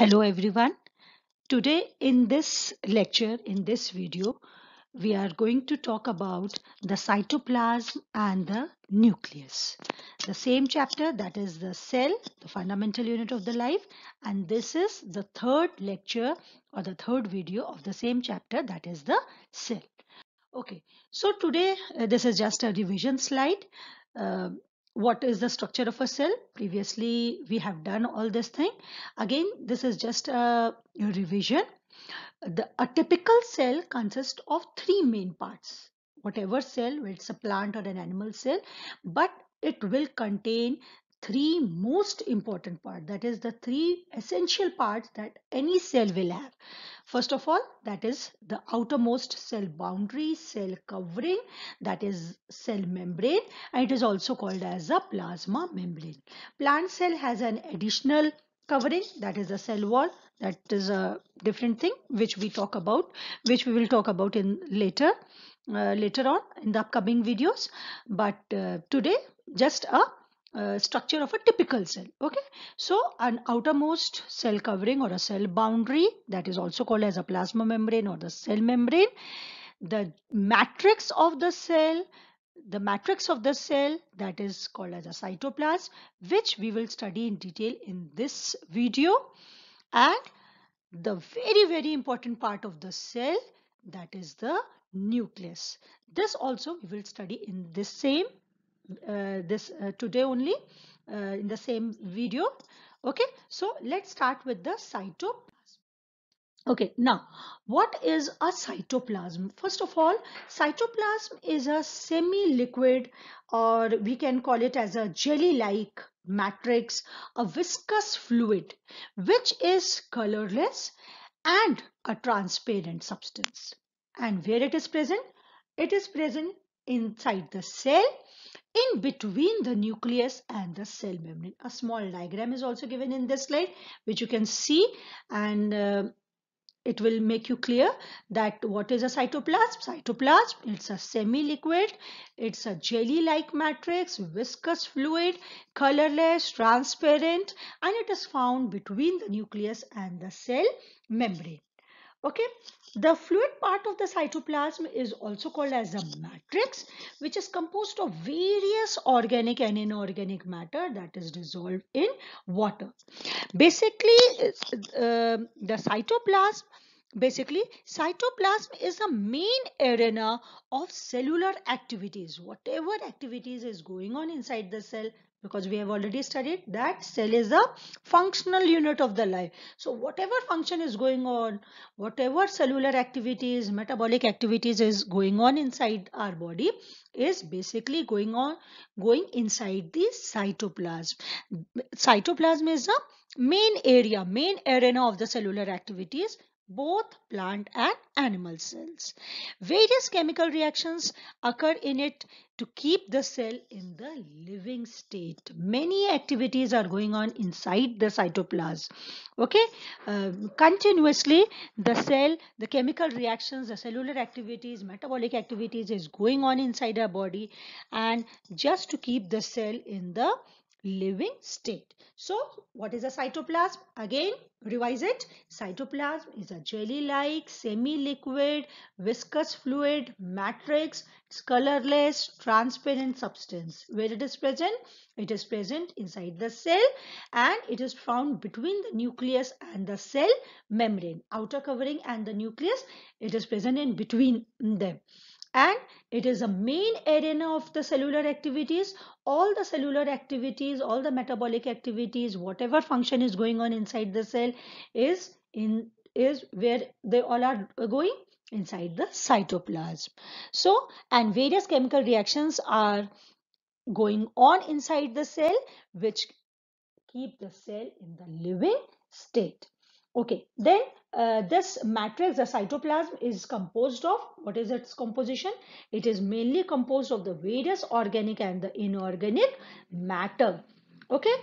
Hello everyone. Today in this lecture, in this video, we are going to talk about the cytoplasm and the nucleus. The same chapter that is the cell, the fundamental unit of the life and this is the third lecture or the third video of the same chapter that is the cell. Okay, so today uh, this is just a revision slide. Uh, what is the structure of a cell? Previously we have done all this thing. Again this is just a revision. The a typical cell consists of three main parts. Whatever cell it's a plant or an animal cell but it will contain three most important part that is the three essential parts that any cell will have. First of all that is the outermost cell boundary cell covering that is cell membrane and it is also called as a plasma membrane. Plant cell has an additional covering that is a cell wall. That is a different thing which we talk about which we will talk about in later uh, later on in the upcoming videos. But uh, today just a uh, structure of a typical cell okay? So an outermost cell covering or a cell boundary that is also called as a plasma membrane or the cell membrane the matrix of the cell the matrix of the cell that is called as a cytoplasm which we will study in detail in this video. And the very very important part of the cell that is the nucleus. This also we will study in this same this uh, today only uh, in the same video. Okay so let's start with the cytoplasm. Okay now what is a cytoplasm? First of all cytoplasm is a semi-liquid or we can call it as a jelly-like matrix a viscous fluid which is colorless and a transparent substance. And where it is present? It is present inside the cell in between the nucleus and the cell membrane. A small diagram is also given in this slide which you can see and uh, it will make you clear that what is a cytoplasm. Cytoplasm, it's a semi-liquid, it's a jelly-like matrix, viscous fluid, colorless, transparent and it is found between the nucleus and the cell membrane. Okay, the fluid part of the cytoplasm is also called as a matrix, which is composed of various organic and inorganic matter that is dissolved in water. Basically, uh, the cytoplasm Basically, cytoplasm is the main arena of cellular activities. Whatever activities is going on inside the cell, because we have already studied that cell is a functional unit of the life. So whatever function is going on, whatever cellular activities, metabolic activities is going on inside our body is basically going on, going inside the cytoplasm. Cytoplasm is the main area, main arena of the cellular activities both plant and animal cells. Various chemical reactions occur in it to keep the cell in the living state. Many activities are going on inside the cytoplasm. Okay, uh, continuously the cell, the chemical reactions, the cellular activities, metabolic activities is going on inside our body and just to keep the cell in the living state. So what is a cytoplasm? Again, revise it. Cytoplasm is a jelly-like, semi-liquid, viscous fluid, matrix, it's colorless, transparent substance. Where it is present? It is present inside the cell and it is found between the nucleus and the cell membrane. Outer covering and the nucleus, it is present in between them and it is a main arena of the cellular activities. All the cellular activities all the metabolic activities whatever function is going on inside the cell is in is where they all are going inside the cytoplasm. So and various chemical reactions are going on inside the cell which keep the cell in the living state. Okay then uh, this matrix, the cytoplasm is composed of, what is its composition? It is mainly composed of the various organic and the inorganic matter, okay,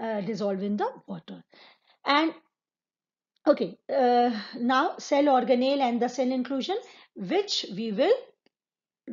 uh, dissolved in the water. And, okay, uh, now cell organelle and the cell inclusion, which we will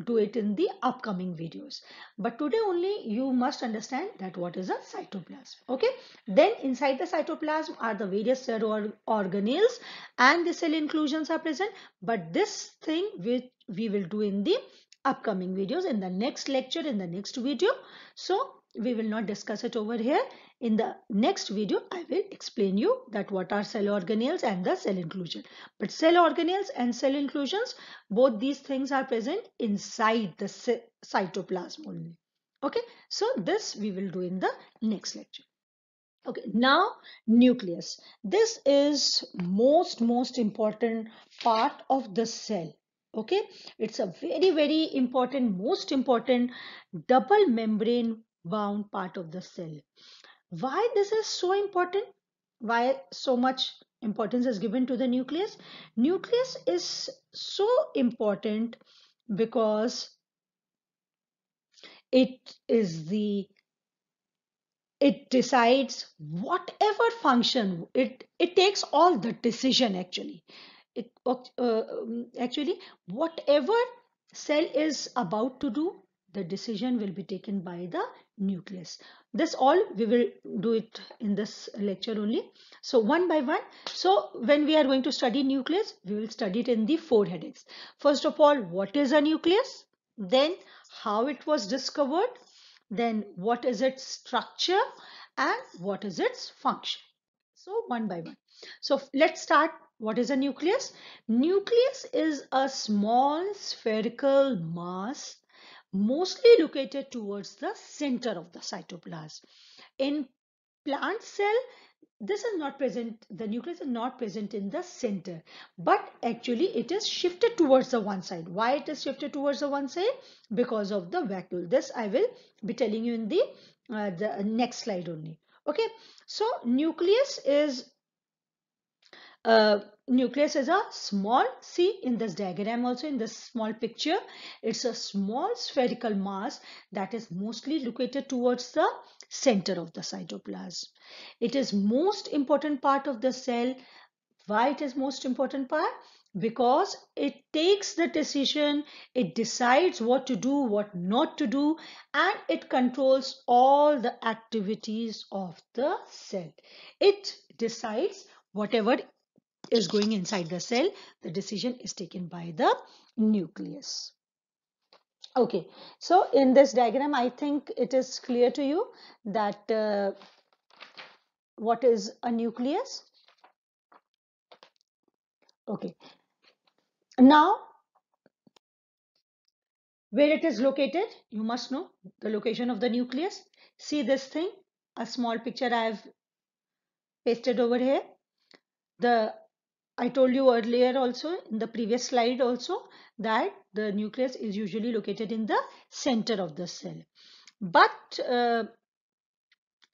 do it in the upcoming videos. But today only you must understand that what is a cytoplasm okay? Then inside the cytoplasm are the various cell or organelles and the cell inclusions are present. But this thing which we will do in the upcoming videos in the next lecture in the next video. So we will not discuss it over here in the next video, I will explain you that what are cell organelles and the cell inclusion. But cell organelles and cell inclusions, both these things are present inside the cytoplasm only. Okay, so this we will do in the next lecture. Okay, now nucleus. This is most, most important part of the cell. Okay, it's a very, very important, most important double membrane bound part of the cell. Why this is so important? Why so much importance is given to the nucleus? Nucleus is so important because it is the it decides whatever function it it takes all the decision actually. It uh, actually whatever cell is about to do the decision will be taken by the nucleus. This all we will do it in this lecture only. So one by one. So when we are going to study nucleus we will study it in the four headings. First of all what is a nucleus? Then how it was discovered? Then what is its structure? And what is its function? So one by one. So let's start. What is a nucleus? Nucleus is a small spherical mass mostly located towards the center of the cytoplasm. In plant cell, this is not present, the nucleus is not present in the center, but actually it is shifted towards the one side. Why it is shifted towards the one side? Because of the vacuole. This I will be telling you in the, uh, the next slide only. Okay, so nucleus is uh, nucleus is a small see in this diagram also in this small picture it's a small spherical mass that is mostly located towards the center of the cytoplasm. It is most important part of the cell. Why it is most important part? Because it takes the decision it decides what to do what not to do and it controls all the activities of the cell. It decides whatever is going inside the cell, the decision is taken by the nucleus. Okay, so in this diagram, I think it is clear to you that uh, what is a nucleus. Okay, now where it is located, you must know the location of the nucleus. See this thing, a small picture I have pasted over here. The I told you earlier also in the previous slide also that the nucleus is usually located in the center of the cell. But uh,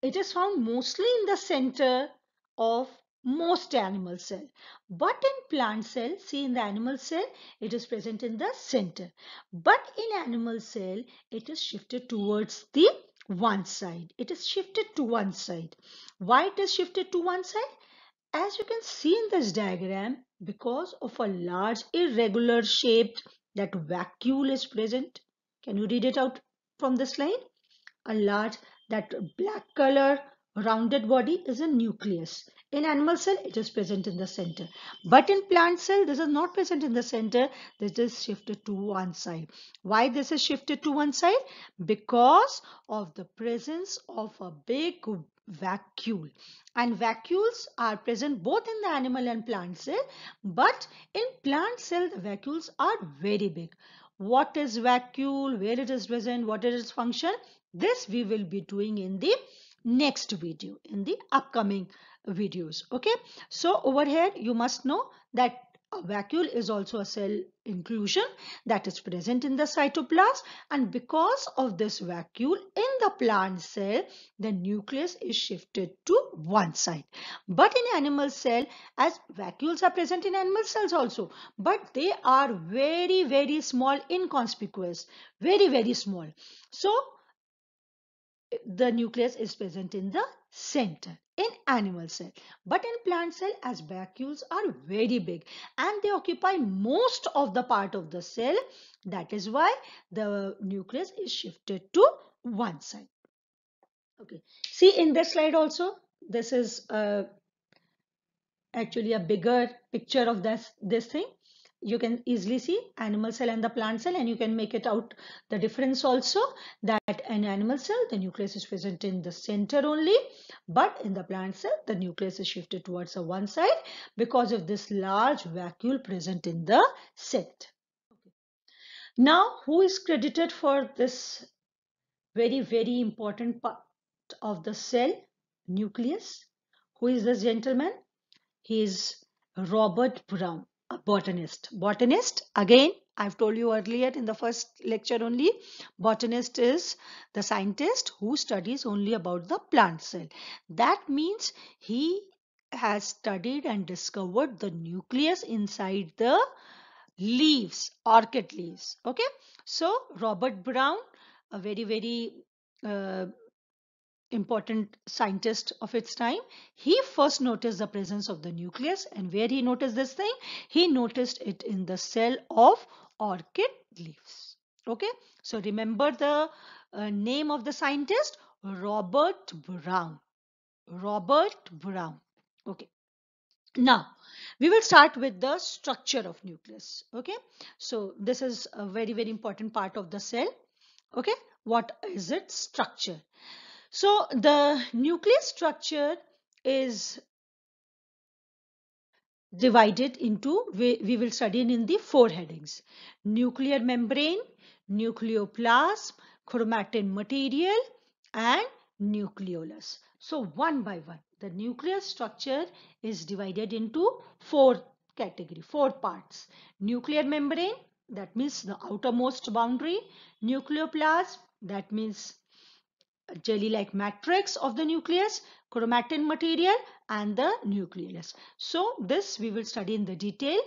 it is found mostly in the center of most animal cell. But in plant cell, see in the animal cell, it is present in the center. But in animal cell, it is shifted towards the one side. It is shifted to one side. Why it is shifted to one side? As you can see in this diagram, because of a large irregular shaped that vacuole is present. Can you read it out from the slide? A large that black color rounded body is a nucleus. In animal cell, it is present in the center. But in plant cell, this is not present in the center. This is shifted to one side. Why this is shifted to one side? Because of the presence of a big vacuole. And vacuoles are present both in the animal and plant cell but in plant cell the vacuoles are very big. What is vacuole? Where it is present? What is its function? This we will be doing in the next video in the upcoming videos. Okay? So over here you must know that a vacuole is also a cell inclusion that is present in the cytoplasm and because of this vacuole in the plant cell the nucleus is shifted to one side. But in animal cell as vacuoles are present in animal cells also but they are very very small inconspicuous very very small. So the nucleus is present in the center in animal cell. But in plant cell as vacuoles are very big and they occupy most of the part of the cell that is why the nucleus is shifted to one side. Okay. See in this slide also this is uh, actually a bigger picture of this this thing you can easily see animal cell and the plant cell and you can make it out the difference also that in animal cell the nucleus is present in the center only but in the plant cell the nucleus is shifted towards the one side because of this large vacuole present in the center. Now who is credited for this very very important part of the cell nucleus? Who is this gentleman? He is Robert Brown a botanist. Botanist, again, I've told you earlier in the first lecture only, botanist is the scientist who studies only about the plant cell. That means he has studied and discovered the nucleus inside the leaves, orchid leaves. Okay, so Robert Brown, a very, very uh, important scientist of its time. He first noticed the presence of the nucleus. And where he noticed this thing? He noticed it in the cell of orchid leaves. Okay? So remember the uh, name of the scientist? Robert brown. Robert brown. Okay. Now we will start with the structure of nucleus. Okay? So this is a very very important part of the cell. Okay? What is its structure so the nucleus structure is divided into, we, we will study in the four headings. Nuclear membrane, nucleoplasm, chromatin material and nucleolus. So one by one, the nucleus structure is divided into four category, four parts. Nuclear membrane, that means the outermost boundary. Nucleoplasm, that means jelly-like matrix of the nucleus, chromatin material and the nucleus. So this we will study in the detail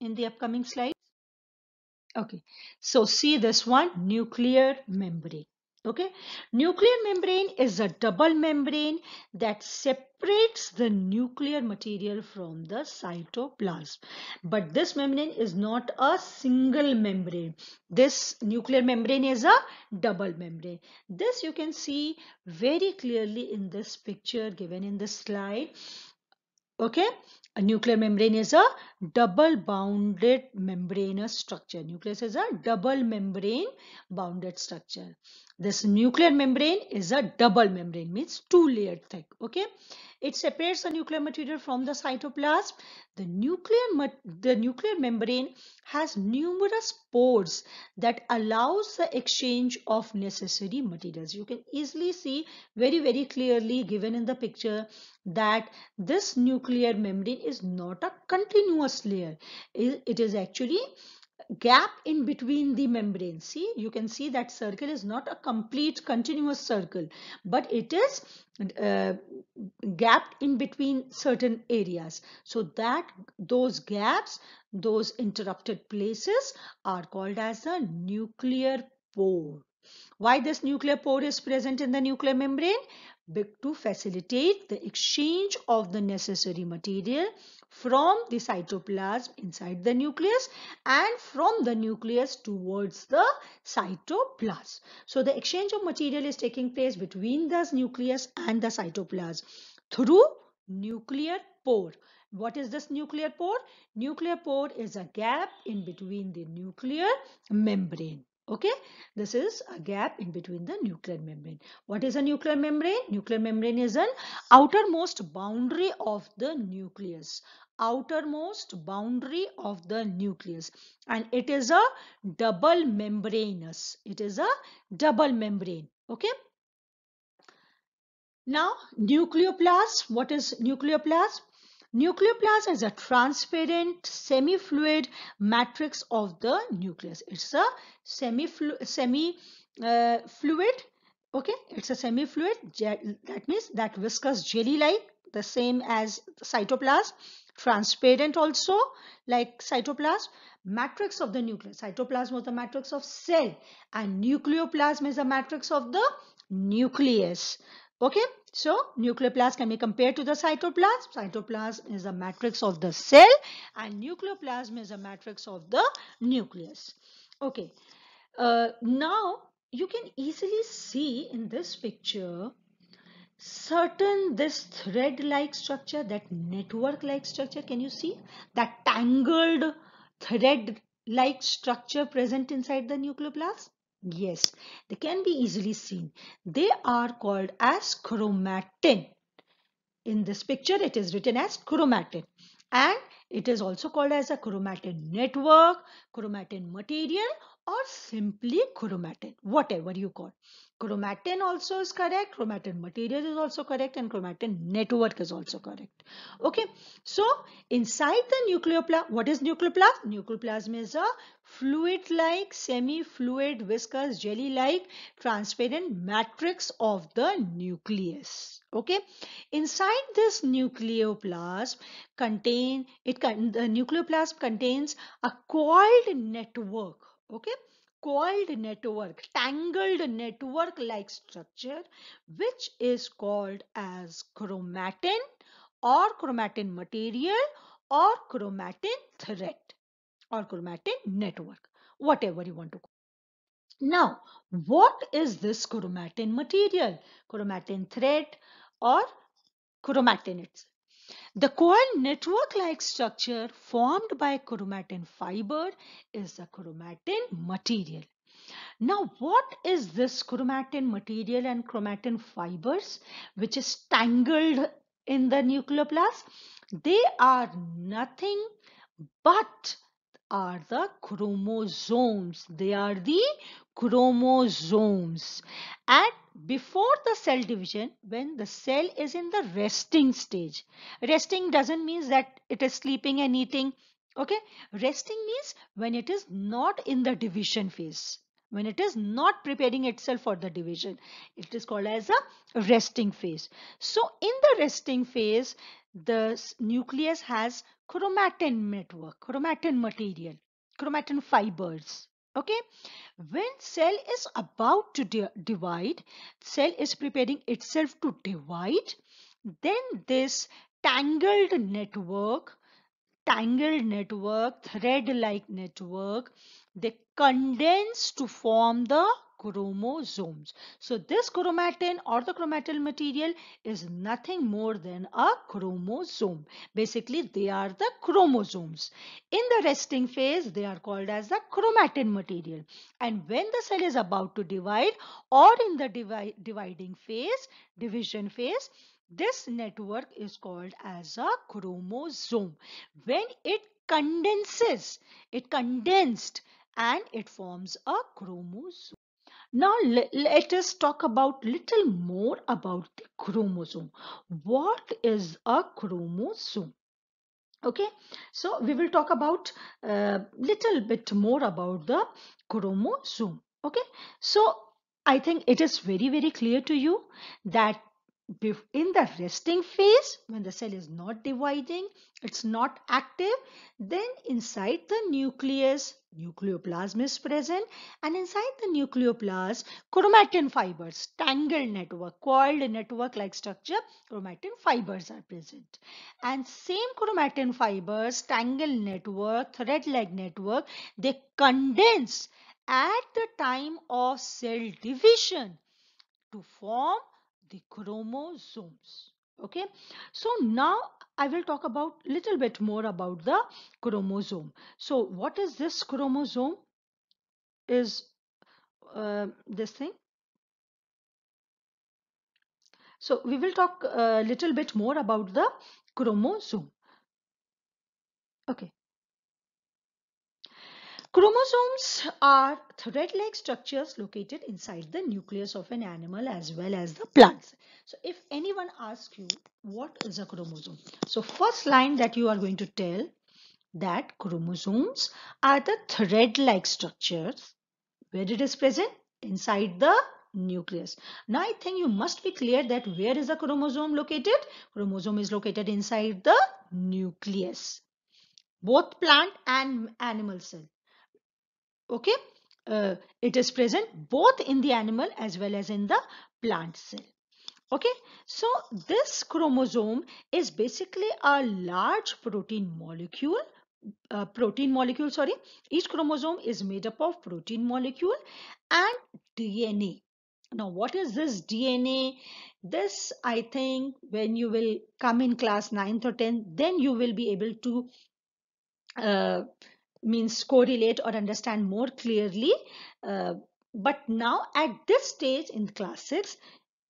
in the upcoming slide. Okay, so see this one nuclear membrane okay? Nuclear membrane is a double membrane that separates the nuclear material from the cytoplasm. But this membrane is not a single membrane. This nuclear membrane is a double membrane. This you can see very clearly in this picture given in this slide. Okay? A nuclear membrane is a double bounded membranous structure. Nucleus is a double membrane bounded structure this nuclear membrane is a double membrane, means two layered thick. Okay, it separates the nuclear material from the cytoplasm. The nuclear the nuclear membrane has numerous pores that allows the exchange of necessary materials. You can easily see very very clearly given in the picture that this nuclear membrane is not a continuous layer. It is actually gap in between the membrane. See, you can see that circle is not a complete continuous circle, but it is uh, gapped in between certain areas. So that those gaps, those interrupted places are called as a nuclear pore. Why this nuclear pore is present in the nuclear membrane? to facilitate the exchange of the necessary material from the cytoplasm inside the nucleus and from the nucleus towards the cytoplasm. So the exchange of material is taking place between the nucleus and the cytoplasm through nuclear pore. What is this nuclear pore? Nuclear pore is a gap in between the nuclear membrane. Okay, this is a gap in between the nuclear membrane. What is a nuclear membrane? Nuclear membrane is an outermost boundary of the nucleus. Outermost boundary of the nucleus. And it is a double membranous. It is a double membrane. Okay. Now, nucleoplasm. What is nucleoplasm? Nucleoplasm is a transparent semi-fluid matrix of the nucleus. It's a semi-fluid, semi, uh, fluid. Okay, it's a semi-fluid. That means that viscous jelly-like, the same as cytoplasm. Transparent also, like cytoplasm. Matrix of the nucleus. Cytoplasm was the matrix of cell, and nucleoplasm is a matrix of the nucleus Okay, so nucleoplasm can be compared to the cytoplasm. Cytoplasm is a matrix of the cell and nucleoplasm is a matrix of the nucleus. Okay, uh, now you can easily see in this picture certain this thread like structure that network like structure can you see that tangled thread like structure present inside the nucleoplasm yes they can be easily seen. They are called as chromatin. In this picture it is written as chromatin. And it is also called as a chromatin network chromatin material or simply chromatin whatever you call chromatin also is correct chromatin material is also correct and chromatin network is also correct. Okay so inside the nucleoplasm what is nucleoplasm nucleoplasm is a fluid like semi fluid viscous jelly like transparent matrix of the nucleus. Okay inside this nucleoplasm contain it the nucleoplasm contains a coiled network. Okay coiled network, tangled network like structure which is called as chromatin or chromatin material or chromatin thread or chromatin network, whatever you want to call. Now, what is this chromatin material? Chromatin thread or chromatin itself. The coiled network-like structure formed by chromatin fiber is the chromatin material. Now, what is this chromatin material and chromatin fibers which is tangled in the nucleoplasm? They are nothing but are the chromosomes. They are the chromosomes. And before the cell division, when the cell is in the resting stage, resting doesn't mean that it is sleeping and eating. Okay, resting means when it is not in the division phase when it is not preparing itself for the division it is called as a resting phase so in the resting phase the nucleus has chromatin network, chromatin material, chromatin fibers. Okay, when cell is about to divide, cell is preparing itself to divide, then this tangled network, tangled network, thread-like network, they condense to form the chromosomes. So this chromatin or the chromatin material is nothing more than a chromosome. Basically, they are the chromosomes. In the resting phase, they are called as the chromatin material. And when the cell is about to divide or in the divi dividing phase, division phase, this network is called as a chromosome. When it condenses, it condensed and it forms a chromosome. Now let us talk about little more about the chromosome. What is a chromosome? Okay, so we will talk about a uh, little bit more about the chromosome. Okay, so I think it is very very clear to you that in the resting phase when the cell is not dividing it's not active then inside the nucleus nucleoplasm is present and inside the nucleoplasm chromatin fibers tangled network coiled network like structure chromatin fibers are present. And same chromatin fibers tangled network thread like network they condense at the time of cell division to form the chromosomes okay? So now i will talk about little bit more about the chromosome. So what is this chromosome? Is uh, this thing? So we will talk a little bit more about the chromosome. Okay Chromosomes are thread-like structures located inside the nucleus of an animal as well as the plants. So if anyone asks you what is a chromosome? So first line that you are going to tell that chromosomes are the thread-like structures where it is present inside the nucleus. Now I think you must be clear that where is the chromosome located? Chromosome is located inside the nucleus. Both plant and animal cell okay uh, it is present both in the animal as well as in the plant cell Okay, so this chromosome is basically a large protein molecule. Uh, protein molecule, sorry. Each chromosome is made up of protein molecule and DNA. Now, what is this DNA? This, I think, when you will come in class 9th or 10th, then you will be able to uh, means correlate or understand more clearly. Uh, but now at this stage in class 6,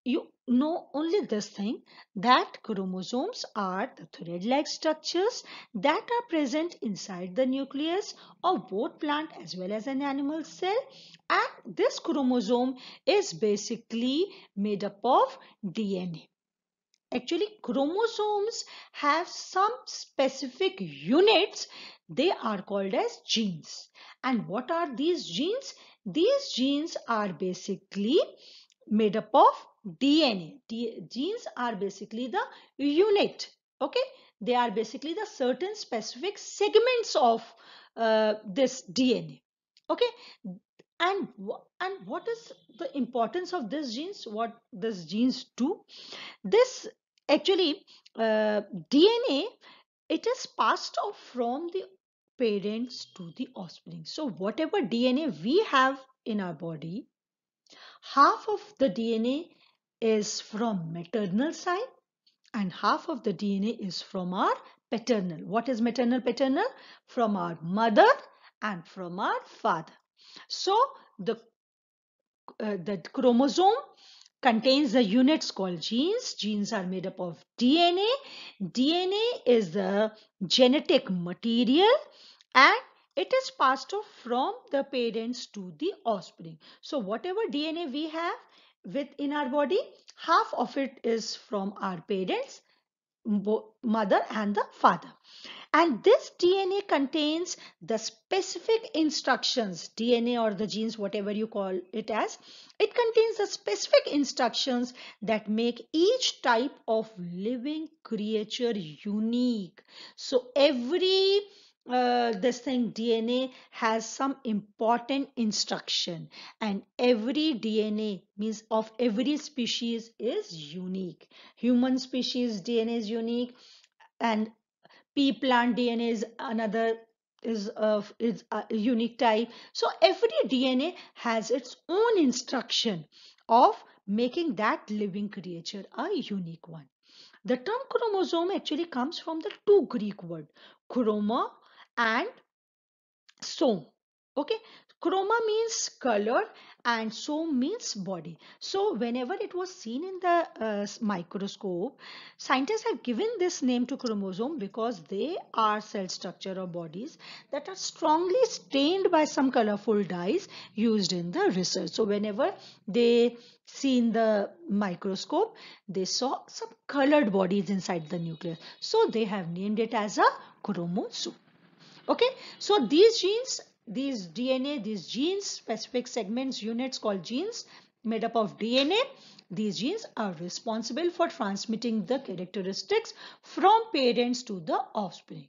you know only this thing that chromosomes are the thread-like structures that are present inside the nucleus of both plant as well as an animal cell and this chromosome is basically made up of DNA. Actually, chromosomes have some specific units. They are called as genes. And what are these genes? These genes are basically made up of DNA. D genes are basically the unit. Okay. They are basically the certain specific segments of uh, this DNA. Okay. And, and what is the importance of these genes? What these genes do? This actually uh, DNA, it is passed off from the parents to the offspring. So whatever DNA we have in our body, half of the DNA is from maternal side and half of the DNA is from our paternal. What is maternal paternal? From our mother and from our father. So the uh, the chromosome contains the units called genes. Genes are made up of DNA. DNA is the genetic material and it is passed off from the parents to the offspring. So whatever DNA we have within our body, half of it is from our parents, mother and the father. And this DNA contains the specific instructions, DNA or the genes, whatever you call it as, it contains the specific instructions that make each type of living creature unique. So every uh, this thing DNA has some important instruction and every DNA means of every species is unique. Human species DNA is unique and pea plant DNA is another is of is a unique type. So every DNA has its own instruction of making that living creature a unique one. The term chromosome actually comes from the two Greek word chroma and some. Okay, chroma means color and some means body. So whenever it was seen in the uh, microscope, scientists have given this name to chromosome because they are cell structure or bodies that are strongly stained by some colorful dyes used in the research. So whenever they see in the microscope, they saw some colored bodies inside the nucleus. So they have named it as a chromosome okay so these genes these dna these genes specific segments units called genes made up of dna these genes are responsible for transmitting the characteristics from parents to the offspring.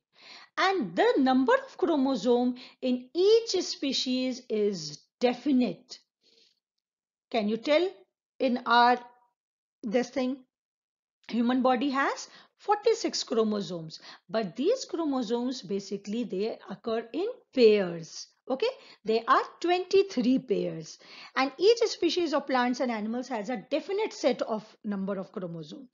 And the number of chromosome in each species is definite. Can you tell in our this thing human body has 46 chromosomes. But these chromosomes basically they occur in pairs okay? They are 23 pairs. And each species of plants and animals has a definite set of number of chromosomes.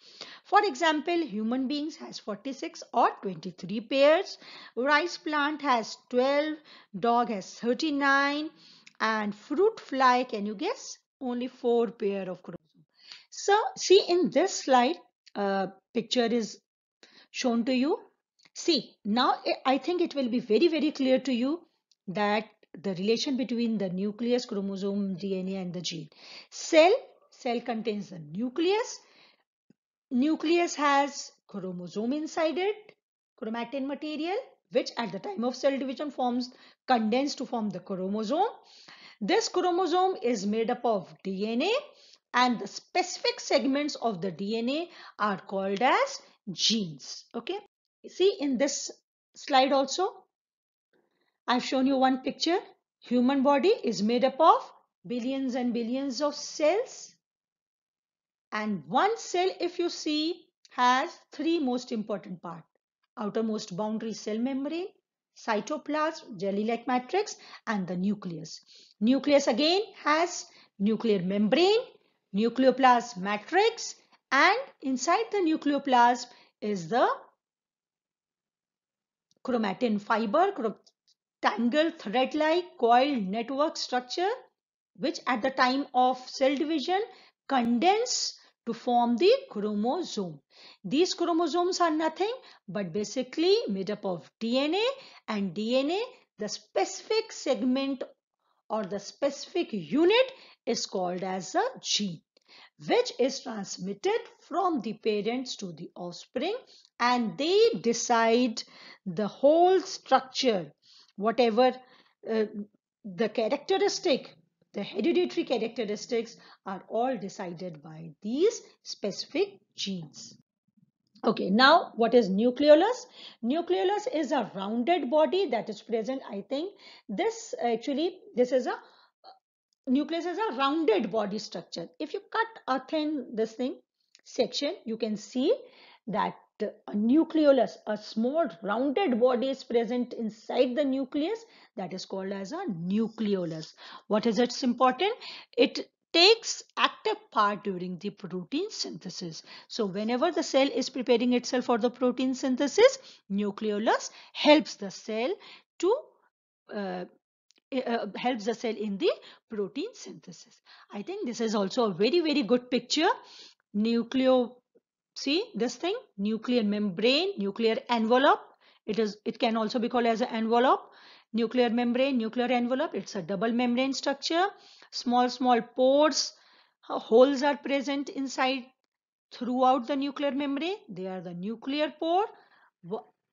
For example human beings has 46 or 23 pairs. Rice plant has 12 dog has 39 and fruit fly can you guess? Only four pair of chromosomes. So see in this slide uh, picture is shown to you. See, now eh, I think it will be very, very clear to you that the relation between the nucleus, chromosome, DNA and the gene. Cell, cell contains the nucleus. Nucleus has chromosome inside it, chromatin material, which at the time of cell division forms condensed to form the chromosome. This chromosome is made up of DNA and the specific segments of the DNA are called as genes. Okay. See in this slide also, I've shown you one picture. Human body is made up of billions and billions of cells. And one cell, if you see, has three most important parts. Outermost boundary cell membrane, cytoplasm, jelly-like matrix, and the nucleus. Nucleus again has nuclear membrane, nucleoplasm matrix, and inside the nucleoplasm is the chromatin fiber, tangled thread-like coiled network structure, which at the time of cell division condense to form the chromosome. These chromosomes are nothing but basically made up of DNA and DNA, the specific segment or the specific unit is called as a gene which is transmitted from the parents to the offspring and they decide the whole structure whatever uh, the characteristic the hereditary characteristics are all decided by these specific genes. Okay, now what is nucleolus? Nucleolus is a rounded body that is present. I think this actually, this is a nucleus is a rounded body structure. If you cut a thin this thing section, you can see that a nucleolus, a small rounded body is present inside the nucleus that is called as a nucleolus. What is its important? It takes active part during the protein synthesis. So whenever the cell is preparing itself for the protein synthesis, nucleolus helps the cell to uh, uh, helps the cell in the protein synthesis. I think this is also a very very good picture. Nucleo See this thing, nuclear membrane, nuclear envelope. It is. It can also be called as an envelope. Nuclear membrane, nuclear envelope. It's a double membrane structure. Small, small pores, uh, holes are present inside throughout the nuclear membrane. They are the nuclear pore.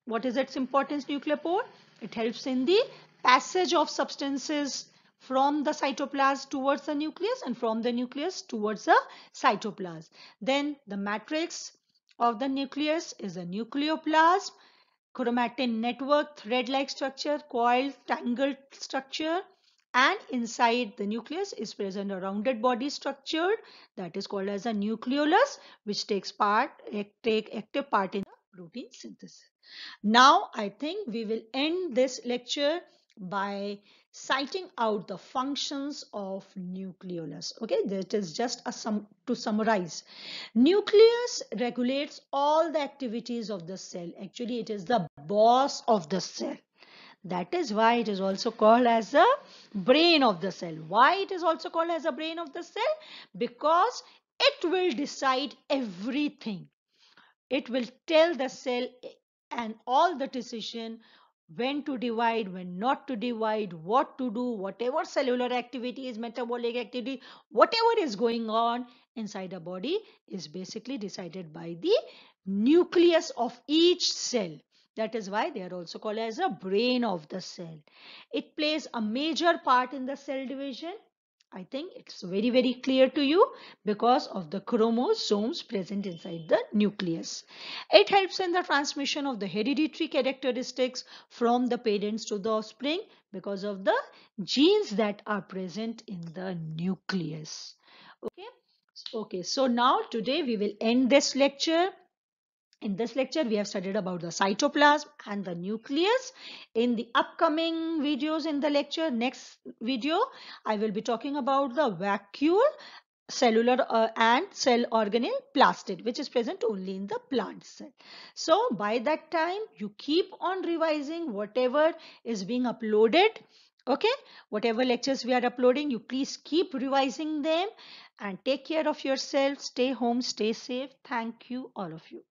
What is its importance, nuclear pore? It helps in the passage of substances from the cytoplasm towards the nucleus and from the nucleus towards the cytoplasm. Then the matrix of the nucleus is a nucleoplasm, chromatin network, thread-like structure, coiled, tangled structure and inside the nucleus is present a rounded body structure that is called as a nucleolus which takes part, take active part in protein synthesis. Now I think we will end this lecture by citing out the functions of nucleolus. Okay that is just a sum to summarize. Nucleus regulates all the activities of the cell. Actually it is the boss of the cell. That is why it is also called as the brain of the cell. Why it is also called as a brain of the cell? Because it will decide everything. It will tell the cell and all the decision when to divide, when not to divide, what to do, whatever cellular activity is metabolic activity, whatever is going on inside a body is basically decided by the nucleus of each cell. That is why they are also called as a brain of the cell. It plays a major part in the cell division I think it's very, very clear to you because of the chromosomes present inside the nucleus. It helps in the transmission of the hereditary characteristics from the parents to the offspring because of the genes that are present in the nucleus. Okay. Okay. So now today we will end this lecture in this lecture, we have studied about the cytoplasm and the nucleus. In the upcoming videos in the lecture, next video, I will be talking about the vacuole cellular uh, and cell organelle plastid which is present only in the plant cell. So by that time you keep on revising whatever is being uploaded okay whatever lectures we are uploading you please keep revising them and take care of yourself stay home stay safe thank you all of you